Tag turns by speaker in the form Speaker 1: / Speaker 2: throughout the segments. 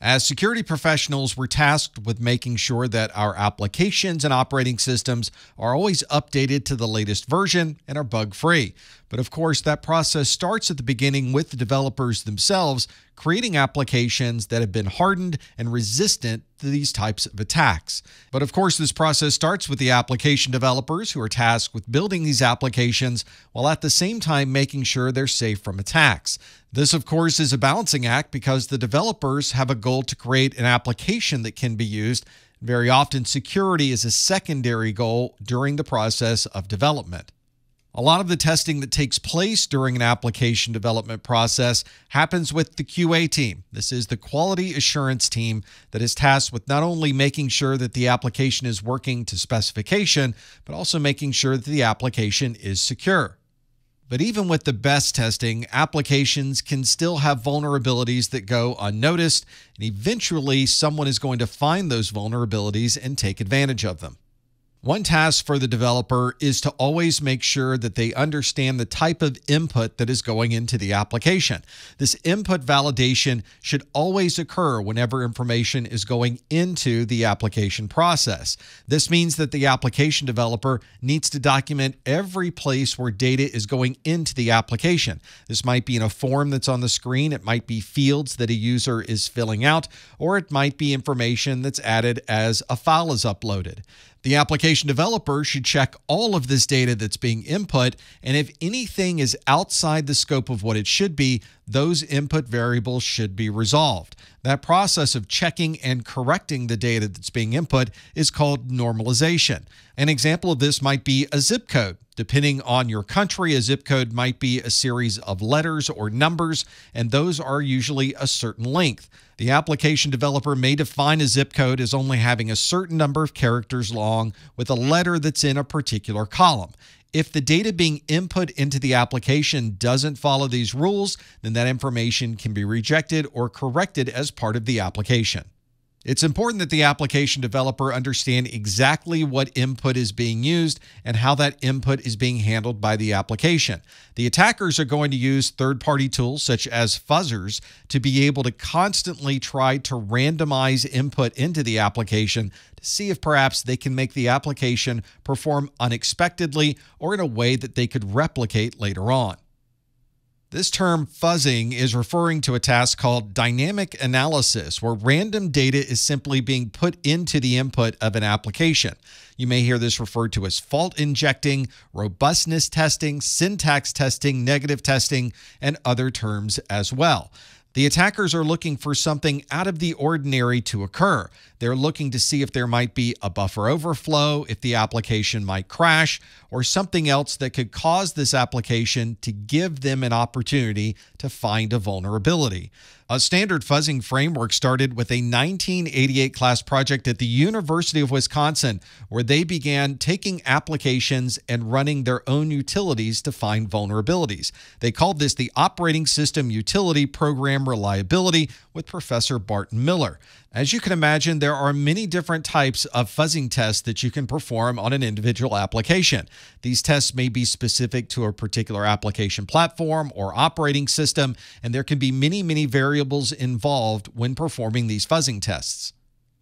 Speaker 1: As security professionals, we're tasked with making sure that our applications and operating systems are always updated to the latest version and are bug free. But of course, that process starts at the beginning with the developers themselves creating applications that have been hardened and resistant these types of attacks. But of course, this process starts with the application developers who are tasked with building these applications while at the same time making sure they're safe from attacks. This, of course, is a balancing act because the developers have a goal to create an application that can be used. Very often, security is a secondary goal during the process of development. A lot of the testing that takes place during an application development process happens with the QA team. This is the quality assurance team that is tasked with not only making sure that the application is working to specification, but also making sure that the application is secure. But even with the best testing, applications can still have vulnerabilities that go unnoticed, and eventually someone is going to find those vulnerabilities and take advantage of them. One task for the developer is to always make sure that they understand the type of input that is going into the application. This input validation should always occur whenever information is going into the application process. This means that the application developer needs to document every place where data is going into the application. This might be in a form that's on the screen, it might be fields that a user is filling out, or it might be information that's added as a file is uploaded. The application developer should check all of this data that's being input, and if anything is outside the scope of what it should be, those input variables should be resolved. That process of checking and correcting the data that's being input is called normalization. An example of this might be a zip code. Depending on your country, a zip code might be a series of letters or numbers, and those are usually a certain length. The application developer may define a zip code as only having a certain number of characters long with a letter that's in a particular column. If the data being input into the application doesn't follow these rules, then that information can be rejected or corrected as part of the application. It's important that the application developer understand exactly what input is being used and how that input is being handled by the application. The attackers are going to use third party tools such as fuzzers to be able to constantly try to randomize input into the application to see if perhaps they can make the application perform unexpectedly or in a way that they could replicate later on. This term fuzzing is referring to a task called dynamic analysis, where random data is simply being put into the input of an application. You may hear this referred to as fault injecting, robustness testing, syntax testing, negative testing, and other terms as well. The attackers are looking for something out of the ordinary to occur. They're looking to see if there might be a buffer overflow, if the application might crash, or something else that could cause this application to give them an opportunity to find a vulnerability. A standard fuzzing framework started with a 1988 class project at the University of Wisconsin, where they began taking applications and running their own utilities to find vulnerabilities. They called this the Operating System Utility Program Reliability with Professor Barton Miller. As you can imagine, there are many different types of fuzzing tests that you can perform on an individual application. These tests may be specific to a particular application platform or operating system, and there can be many, many variables involved when performing these fuzzing tests.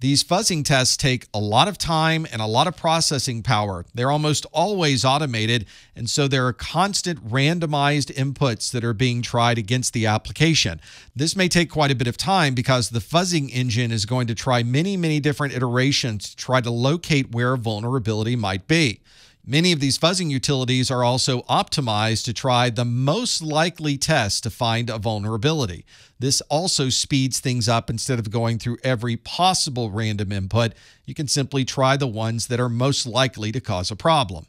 Speaker 1: These fuzzing tests take a lot of time and a lot of processing power. They're almost always automated, and so there are constant randomized inputs that are being tried against the application. This may take quite a bit of time because the fuzzing engine is going to try many, many different iterations to try to locate where a vulnerability might be. Many of these fuzzing utilities are also optimized to try the most likely test to find a vulnerability. This also speeds things up instead of going through every possible random input. You can simply try the ones that are most likely to cause a problem.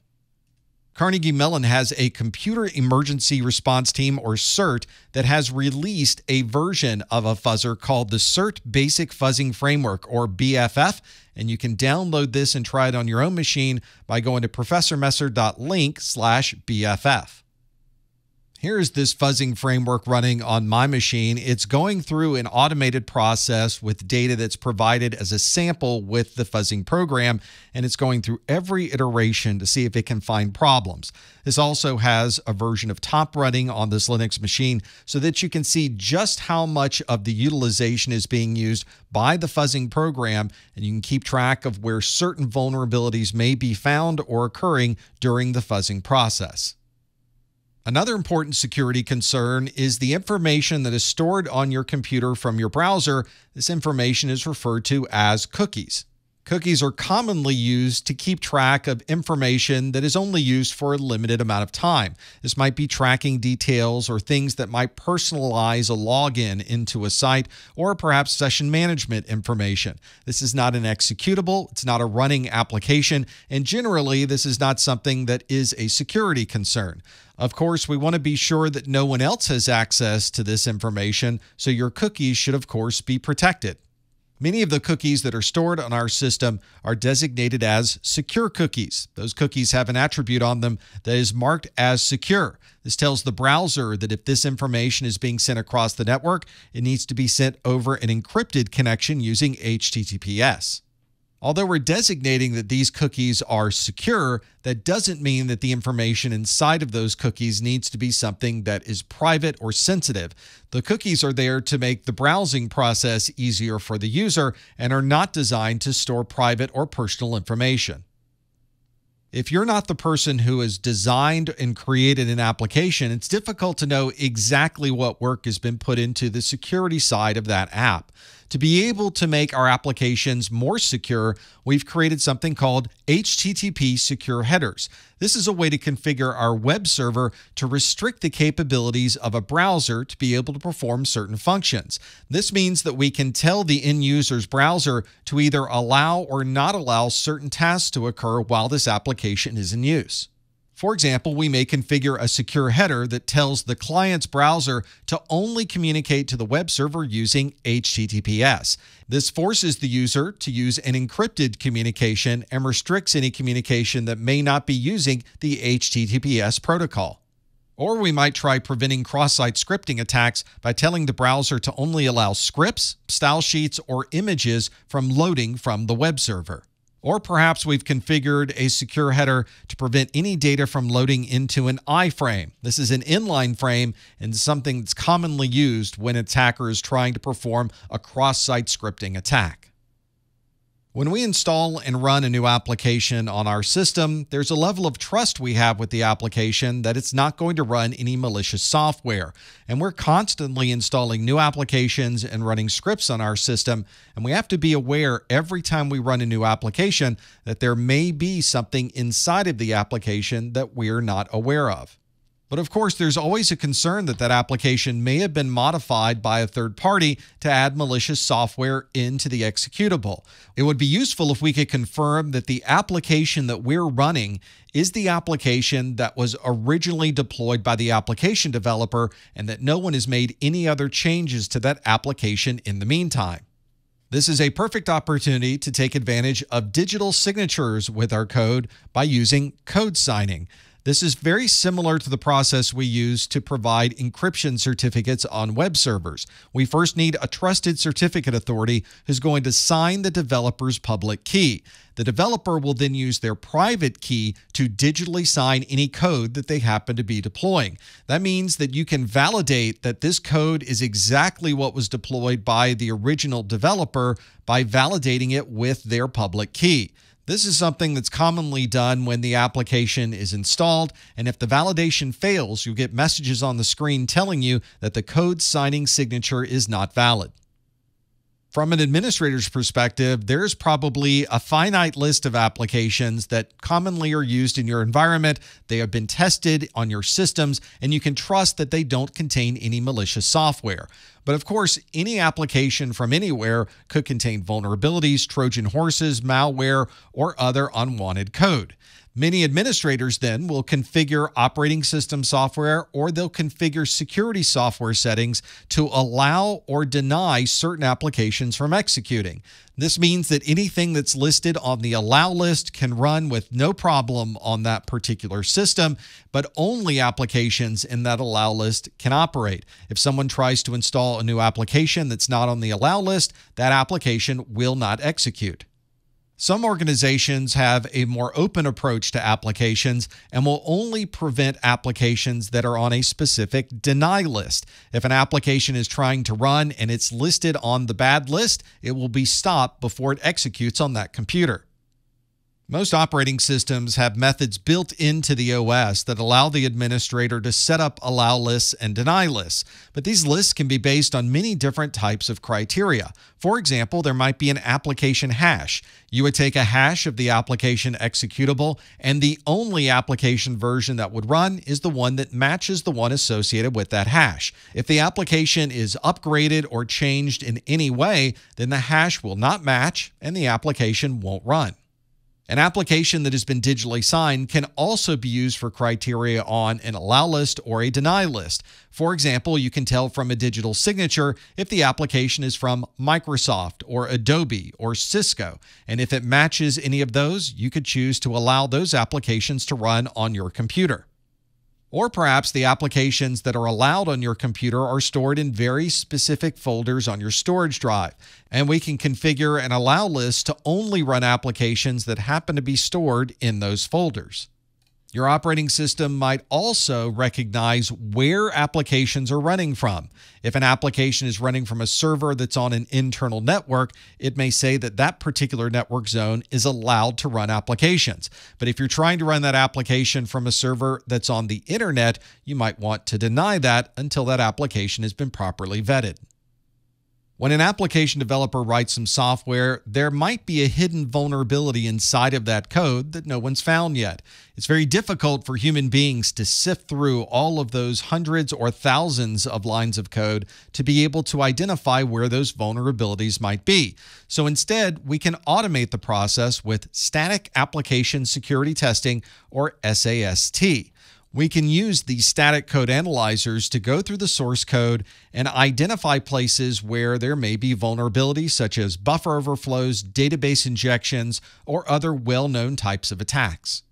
Speaker 1: Carnegie Mellon has a computer emergency response team, or CERT, that has released a version of a fuzzer called the CERT Basic Fuzzing Framework, or BFF. And you can download this and try it on your own machine by going to professormesser.link slash BFF. Here's this fuzzing framework running on my machine. It's going through an automated process with data that's provided as a sample with the fuzzing program, and it's going through every iteration to see if it can find problems. This also has a version of top running on this Linux machine so that you can see just how much of the utilization is being used by the fuzzing program, and you can keep track of where certain vulnerabilities may be found or occurring during the fuzzing process. Another important security concern is the information that is stored on your computer from your browser. This information is referred to as cookies. Cookies are commonly used to keep track of information that is only used for a limited amount of time. This might be tracking details or things that might personalize a login into a site or perhaps session management information. This is not an executable, it's not a running application, and generally, this is not something that is a security concern. Of course, we want to be sure that no one else has access to this information, so your cookies should, of course, be protected. Many of the cookies that are stored on our system are designated as secure cookies. Those cookies have an attribute on them that is marked as secure. This tells the browser that if this information is being sent across the network, it needs to be sent over an encrypted connection using HTTPS. Although we're designating that these cookies are secure, that doesn't mean that the information inside of those cookies needs to be something that is private or sensitive. The cookies are there to make the browsing process easier for the user and are not designed to store private or personal information. If you're not the person who has designed and created an application, it's difficult to know exactly what work has been put into the security side of that app. To be able to make our applications more secure, we've created something called HTTP Secure Headers. This is a way to configure our web server to restrict the capabilities of a browser to be able to perform certain functions. This means that we can tell the end user's browser to either allow or not allow certain tasks to occur while this application is in use. For example, we may configure a secure header that tells the client's browser to only communicate to the web server using HTTPS. This forces the user to use an encrypted communication and restricts any communication that may not be using the HTTPS protocol. Or we might try preventing cross site scripting attacks by telling the browser to only allow scripts, style sheets, or images from loading from the web server. Or perhaps we've configured a secure header to prevent any data from loading into an iframe. This is an inline frame and something that's commonly used when attackers trying to perform a cross-site scripting attack. When we install and run a new application on our system, there's a level of trust we have with the application that it's not going to run any malicious software. And we're constantly installing new applications and running scripts on our system. And we have to be aware every time we run a new application that there may be something inside of the application that we're not aware of. But of course, there's always a concern that that application may have been modified by a third party to add malicious software into the executable. It would be useful if we could confirm that the application that we're running is the application that was originally deployed by the application developer and that no one has made any other changes to that application in the meantime. This is a perfect opportunity to take advantage of digital signatures with our code by using code signing. This is very similar to the process we use to provide encryption certificates on web servers. We first need a trusted certificate authority who's going to sign the developer's public key. The developer will then use their private key to digitally sign any code that they happen to be deploying. That means that you can validate that this code is exactly what was deployed by the original developer by validating it with their public key. This is something that's commonly done when the application is installed, and if the validation fails, you'll get messages on the screen telling you that the code signing signature is not valid. From an administrator's perspective, there's probably a finite list of applications that commonly are used in your environment. They have been tested on your systems, and you can trust that they don't contain any malicious software. But of course, any application from anywhere could contain vulnerabilities, Trojan horses, malware, or other unwanted code. Many administrators then will configure operating system software or they'll configure security software settings to allow or deny certain applications from executing. This means that anything that's listed on the allow list can run with no problem on that particular system, but only applications in that allow list can operate. If someone tries to install a new application that's not on the allow list, that application will not execute. Some organizations have a more open approach to applications and will only prevent applications that are on a specific deny list. If an application is trying to run and it's listed on the bad list, it will be stopped before it executes on that computer. Most operating systems have methods built into the OS that allow the administrator to set up allow lists and deny lists, but these lists can be based on many different types of criteria. For example, there might be an application hash. You would take a hash of the application executable, and the only application version that would run is the one that matches the one associated with that hash. If the application is upgraded or changed in any way, then the hash will not match and the application won't run. An application that has been digitally signed can also be used for criteria on an allow list or a deny list. For example, you can tell from a digital signature if the application is from Microsoft or Adobe or Cisco. And if it matches any of those, you could choose to allow those applications to run on your computer. Or perhaps the applications that are allowed on your computer are stored in very specific folders on your storage drive. And we can configure an allow list to only run applications that happen to be stored in those folders. Your operating system might also recognize where applications are running from. If an application is running from a server that's on an internal network, it may say that that particular network zone is allowed to run applications. But if you're trying to run that application from a server that's on the internet, you might want to deny that until that application has been properly vetted. When an application developer writes some software, there might be a hidden vulnerability inside of that code that no one's found yet. It's very difficult for human beings to sift through all of those hundreds or thousands of lines of code to be able to identify where those vulnerabilities might be. So instead, we can automate the process with static application security testing or SAST we can use these static code analyzers to go through the source code and identify places where there may be vulnerabilities such as buffer overflows, database injections, or other well-known types of attacks.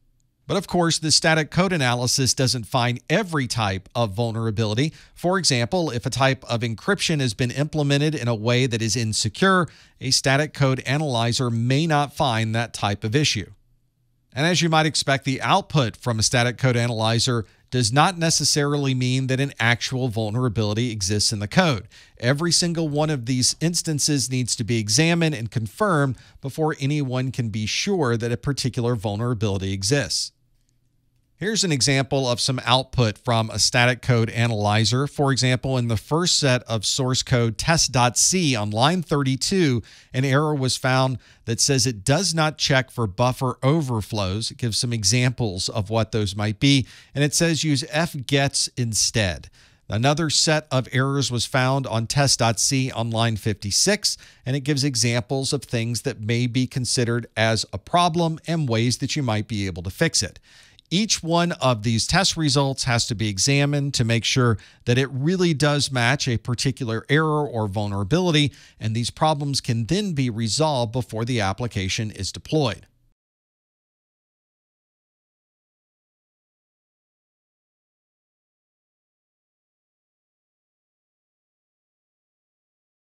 Speaker 1: But of course, the static code analysis doesn't find every type of vulnerability. For example, if a type of encryption has been implemented in a way that is insecure, a static code analyzer may not find that type of issue. And as you might expect, the output from a static code analyzer does not necessarily mean that an actual vulnerability exists in the code. Every single one of these instances needs to be examined and confirmed before anyone can be sure that a particular vulnerability exists. Here's an example of some output from a static code analyzer. For example, in the first set of source code test.c on line 32, an error was found that says it does not check for buffer overflows. It gives some examples of what those might be, and it says use fgets instead. Another set of errors was found on test.c on line 56, and it gives examples of things that may be considered as a problem and ways that you might be able to fix it. Each one of these test results has to be examined to make sure that it really does match a particular error or vulnerability, and these problems can then be resolved before the application is deployed.